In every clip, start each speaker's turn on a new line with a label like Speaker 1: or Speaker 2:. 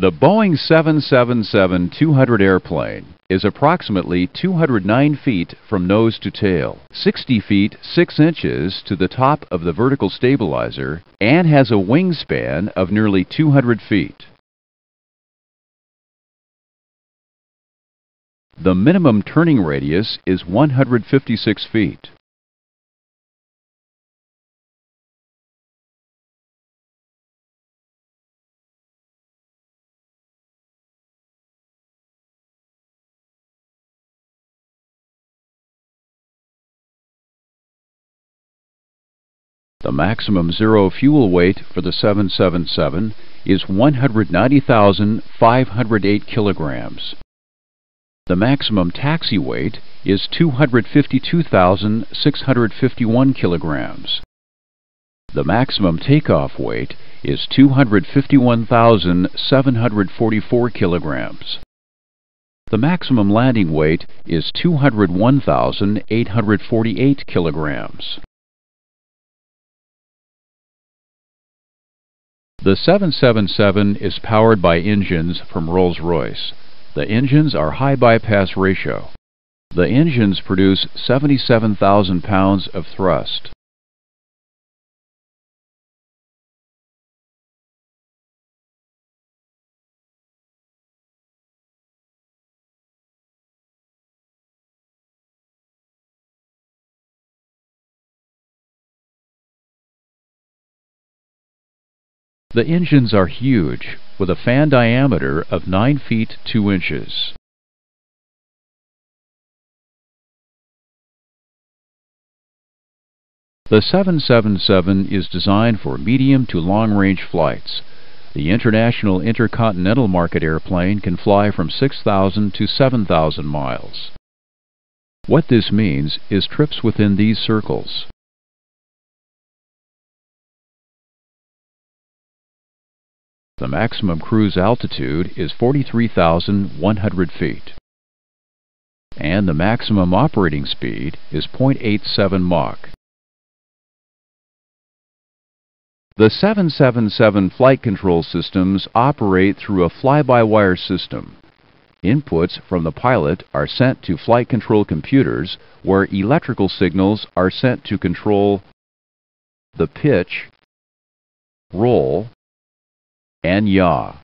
Speaker 1: The Boeing 777-200 airplane is approximately 209 feet from nose to tail, 60 feet 6 inches to the top of the vertical stabilizer, and has a wingspan of nearly 200 feet. The minimum turning radius is 156 feet. The maximum zero fuel weight for the 777 is 190,508 kilograms. The maximum taxi weight is 252,651 kilograms. The maximum takeoff weight is 251,744 kilograms. The maximum landing weight is 201,848 kilograms. The 777 is powered by engines from Rolls-Royce. The engines are high bypass ratio. The engines produce 77,000 pounds of thrust. The engines are huge, with a fan diameter of 9 feet 2 inches. The 777 is designed for medium to long-range flights. The International Intercontinental Market airplane can fly from 6,000 to 7,000 miles. What this means is trips within these circles. The maximum cruise altitude is 43,100 feet. And the maximum operating speed is 0.87 Mach. The 777 flight control systems operate through a fly-by-wire system. Inputs from the pilot are sent to flight control computers where electrical signals are sent to control the pitch, roll, and yaw.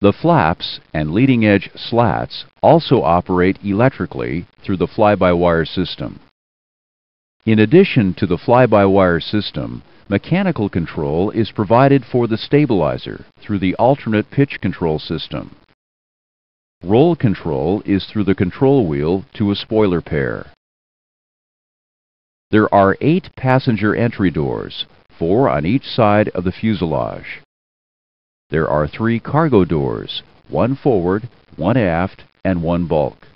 Speaker 1: The flaps and leading edge slats also operate electrically through the fly-by-wire system. In addition to the fly-by-wire system, mechanical control is provided for the stabilizer through the alternate pitch control system. Roll control is through the control wheel to a spoiler pair. There are eight passenger entry doors, four on each side of the fuselage. There are three cargo doors, one forward, one aft, and one bulk.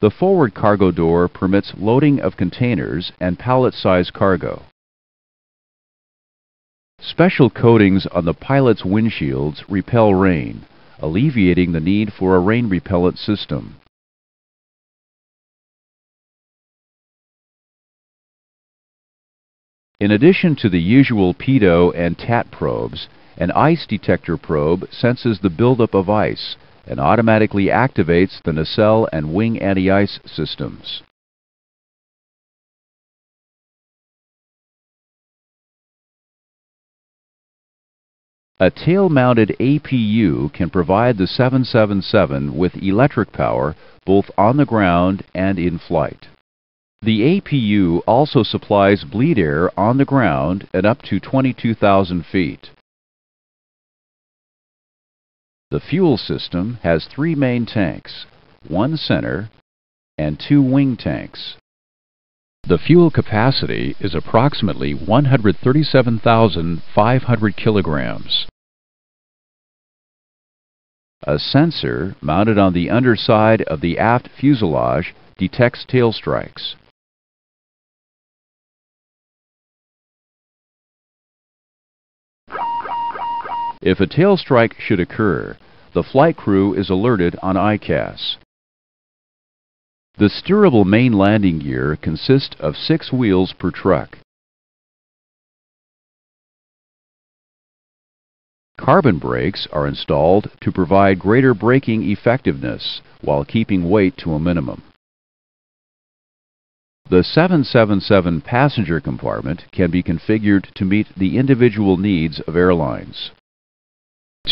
Speaker 1: The forward cargo door permits loading of containers and pallet-size cargo. Special coatings on the pilot's windshields repel rain, alleviating the need for a rain repellent system. In addition to the usual pitot and TAT probes, an ice detector probe senses the buildup of ice and automatically activates the nacelle and wing anti-ice systems. A tail-mounted APU can provide the 777 with electric power both on the ground and in flight. The APU also supplies bleed air on the ground at up to 22,000 feet. The fuel system has three main tanks, one center, and two wing tanks. The fuel capacity is approximately 137,500 kilograms. A sensor mounted on the underside of the aft fuselage detects tail strikes. If a tail strike should occur, the flight crew is alerted on EICAS. The steerable main landing gear consists of six wheels per truck. Carbon brakes are installed to provide greater braking effectiveness while keeping weight to a minimum. The 777 passenger compartment can be configured to meet the individual needs of airlines.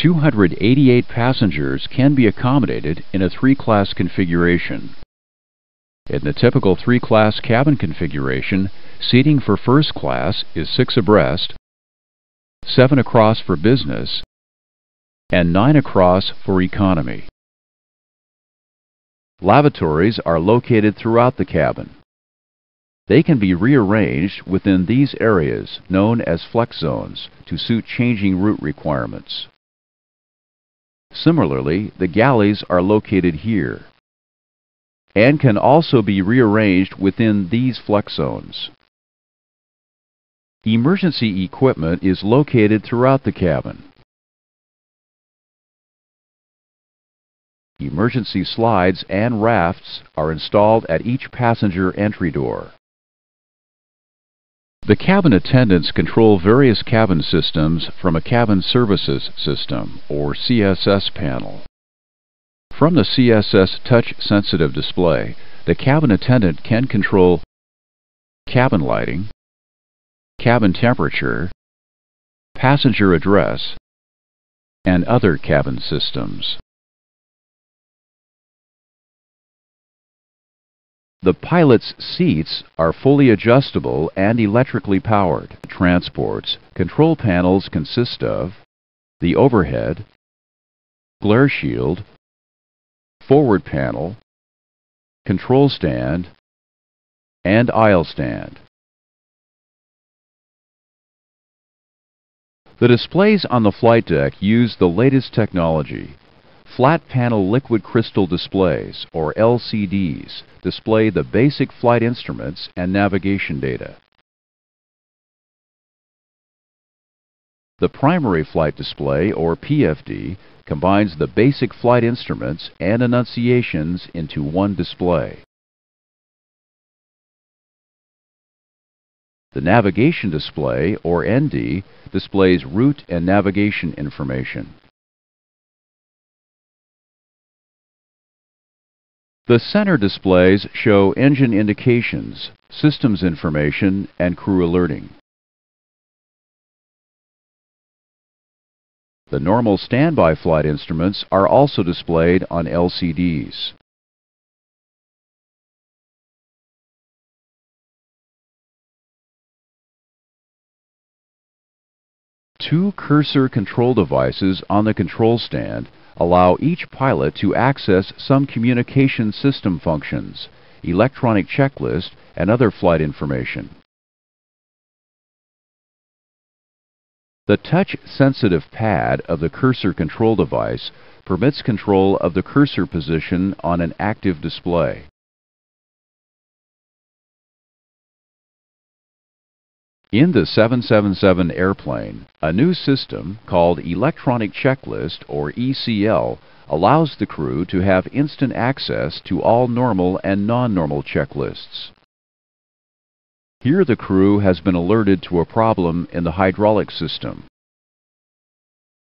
Speaker 1: 288 passengers can be accommodated in a three-class configuration. In the typical three-class cabin configuration, seating for first class is six abreast, seven across for business, and nine across for economy. Lavatories are located throughout the cabin. They can be rearranged within these areas, known as flex zones, to suit changing route requirements. Similarly, the galleys are located here and can also be rearranged within these flex zones. Emergency equipment is located throughout the cabin. Emergency slides and rafts are installed at each passenger entry door. The cabin attendants control various cabin systems from a Cabin Services System, or CSS panel. From the CSS touch-sensitive display, the cabin attendant can control cabin lighting, cabin temperature, passenger address, and other cabin systems. The pilot's seats are fully adjustable and electrically powered. Transports control panels consist of the overhead, glare shield, forward panel, control stand, and aisle stand. The displays on the flight deck use the latest technology. Flat panel liquid crystal displays, or LCDs, display the basic flight instruments and navigation data. The primary flight display, or PFD, combines the basic flight instruments and annunciations into one display. The navigation display, or ND, displays route and navigation information. The center displays show engine indications, systems information, and crew alerting. The normal standby flight instruments are also displayed on LCDs. Two cursor control devices on the control stand allow each pilot to access some communication system functions, electronic checklist, and other flight information. The touch-sensitive pad of the cursor control device permits control of the cursor position on an active display. In the 777 airplane, a new system called Electronic Checklist, or ECL, allows the crew to have instant access to all normal and non-normal checklists. Here the crew has been alerted to a problem in the hydraulic system.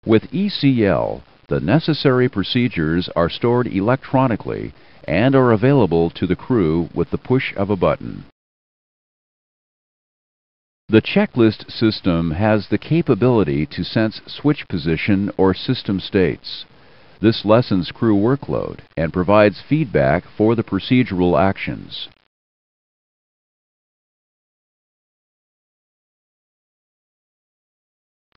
Speaker 1: With ECL, the necessary procedures are stored electronically and are available to the crew with the push of a button. The checklist system has the capability to sense switch position or system states. This lessens crew workload and provides feedback for the procedural actions.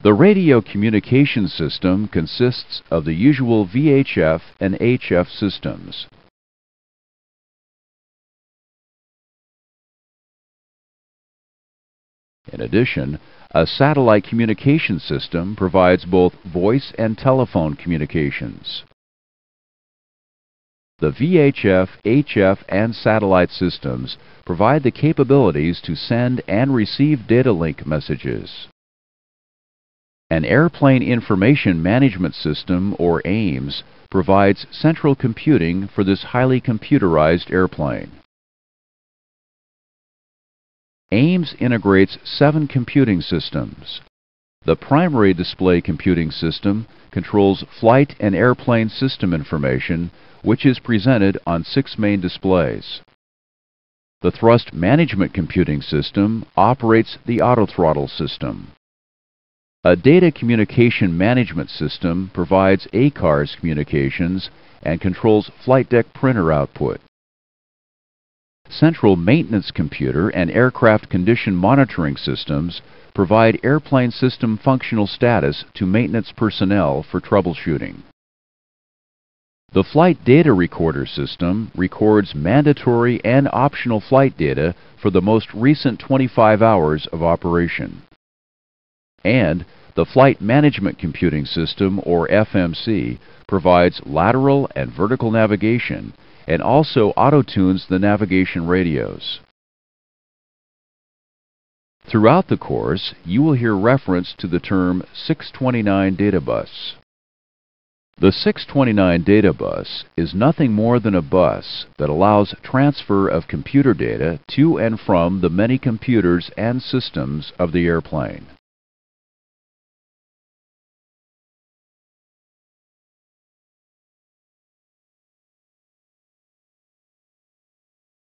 Speaker 1: The radio communication system consists of the usual VHF and HF systems. In addition, a satellite communication system provides both voice and telephone communications. The VHF, HF, and satellite systems provide the capabilities to send and receive data link messages. An Airplane Information Management System, or AIMS, provides central computing for this highly computerized airplane. AIMS integrates seven computing systems. The primary display computing system controls flight and airplane system information, which is presented on six main displays. The thrust management computing system operates the autothrottle system. A data communication management system provides ACARS communications and controls flight deck printer output. Central Maintenance Computer and Aircraft Condition Monitoring Systems provide airplane system functional status to maintenance personnel for troubleshooting. The Flight Data Recorder system records mandatory and optional flight data for the most recent 25 hours of operation. And the Flight Management Computing System, or FMC, provides lateral and vertical navigation and also auto-tunes the navigation radios. Throughout the course, you will hear reference to the term 629 data bus. The 629 data bus is nothing more than a bus that allows transfer of computer data to and from the many computers and systems of the airplane.